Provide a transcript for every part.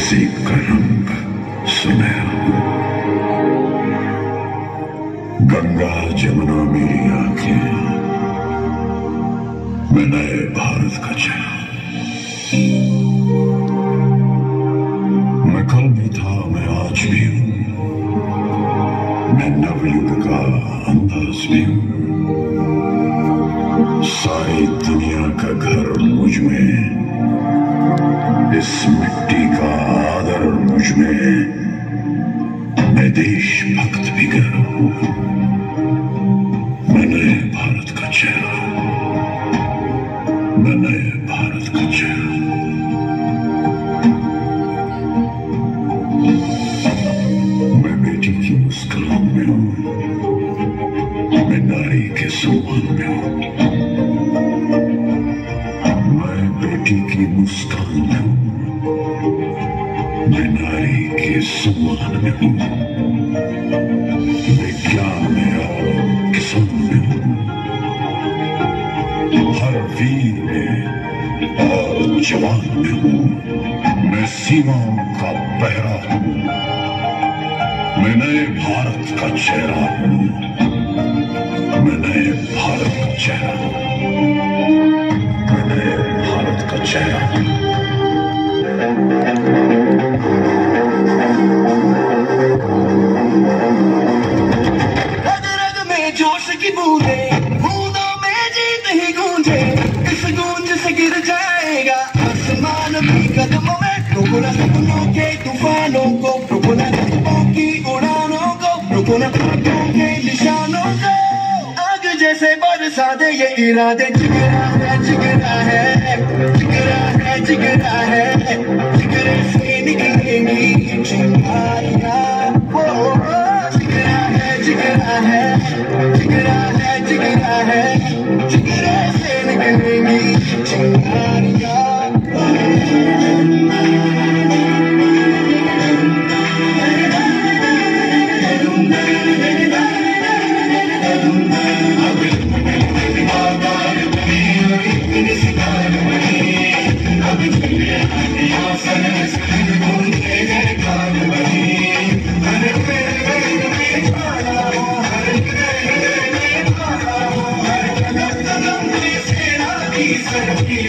کسی کا رنگ گنگا جمنا میری آنکھیں میں نئے بھارت کا چہرہ میں کل بھی تھا میں آج بھی ہوں میں نو یگ کا انداز بھی ہوں ساری دنیا کا گھر مجھ میں اس مٹی دیش بھکت بھی گیا ہوں میں نئے بھارت کا چہرہ ہوں میں نئے بھارت کا چہرہ ہوں میں بیٹی کی مسکران میں ہوں میں ناری کے سوال میں ہوں میں بیٹی کی مسکران میں ہوں میں ناری کے سمان میں ہوں۔ میں کیا میرا قسم میں ہوں؟ ہر ویر میں اور جوان میں ہوں میں سیماؤں کا پہرا ہوں۔ میں نئے بھارت کا چہرہ ہوں۔ سادے یہ ارادے جگرا ہے جگرا ہے جگرا ہے جگرا ہے جگر سے نکلیں گی چھپایا۔ جگرا ہے جگرا ہے جگرا ہے جگرا ہے جگر سے نکلیں گی چھپایا۔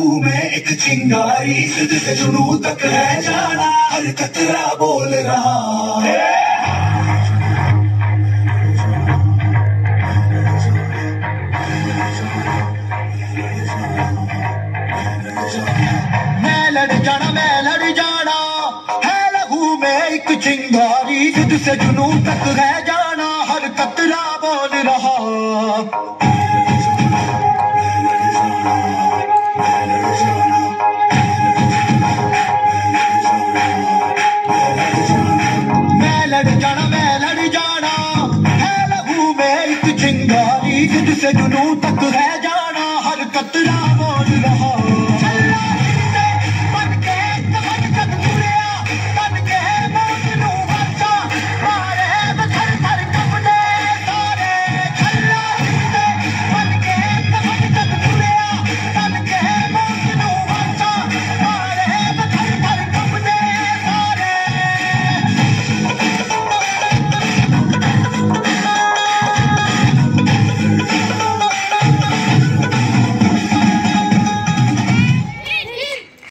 ہوں میں ایک چنگاری سے جنو تک رہ جانا، ہر کترا بول رہا ہے۔ چنگاری جد سے جنوب تک رہ جانا، ہر قطرہ بول رہا۔ கத்துடா